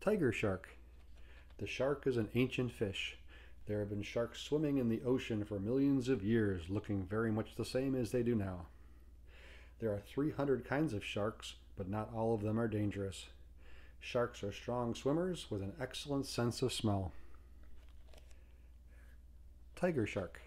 Tiger shark. The shark is an ancient fish. There have been sharks swimming in the ocean for millions of years, looking very much the same as they do now. There are 300 kinds of sharks, but not all of them are dangerous. Sharks are strong swimmers with an excellent sense of smell. Tiger shark.